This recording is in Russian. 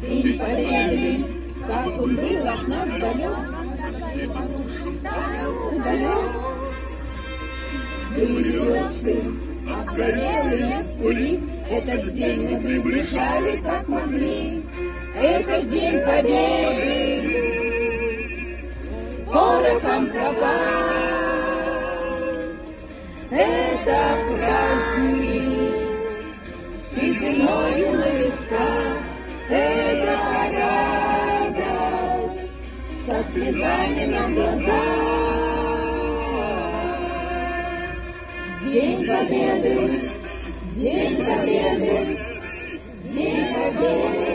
День Победы, как он был от нас далек, далек. Были звезды, обгорелые в пыли, этот день мы приближали, как могли. Это день Победы, порохом пропал. Это праздник, сединою со слезами на глазах. День Победы, День Победы, День Победы.